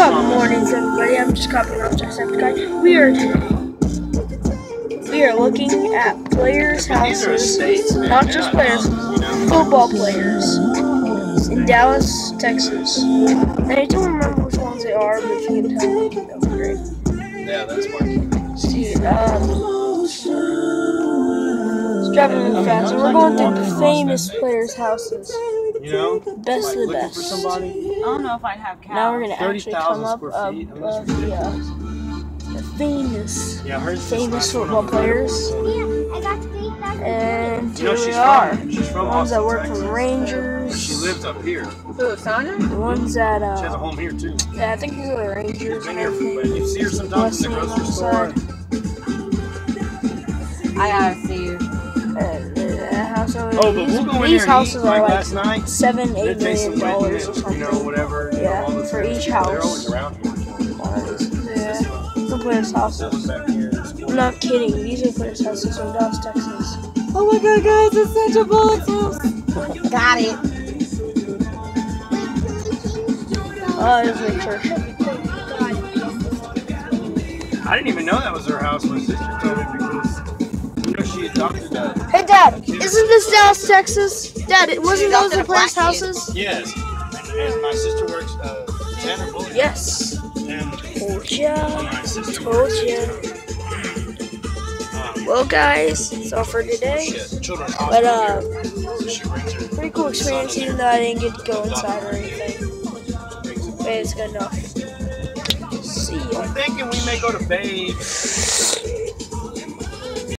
Top mornings, everybody. I'm just copying off Jacksepticeye. We are we are looking at players' houses, not just players, football players in Dallas, Texas. And I don't remember which ones they are, but if you can tell me, that would be great. Yeah, that's Mark. See, um, it's driving really fast, and we're going through the famous players' houses, You know? best like of the best. for somebody. I don't know if I'd have cows. Now we're gonna actually come up square of, feet. I mean, of that's the, uh, the famous, Yeah, hers famous football on the road. players, Yeah, I got to eat that. and You know, here she's we are. from, she's from The ones that Austin, work for Texas. the She lives up here. Who, Sonia? the ones that, uh. She has a home here too. yeah, I think these are the Rangers. She's been here for, everything. you see her sometimes in the grocery store. I gotta see you. Oh, but these, we'll go in these there and eat houses like are like last night. seven, eight million dollars or something. You know, whatever. you Yeah, know, all for things. each They're house. always around here. One of these, yeah, the players' houses. back here. this one. I'm not kidding. These are players' houses from Dallas, Texas. Oh my god, guys, it's Sandra Bullock's house. Got it. Oh, there's my church. I didn't even know that was her house. My sister told me isn't this Dallas, Texas? Dad, it wasn't those the a players' houses? yes, and, and my sister works uh, Sandra Bullock. Yes. And Told ya. my sister Told ya. um, Well, guys, it's all for today. But, uh, here. So she brings her. pretty cool experience, even though I didn't get to go inside or anything. But it's good enough. See ya. I'm thinking we may go to Babe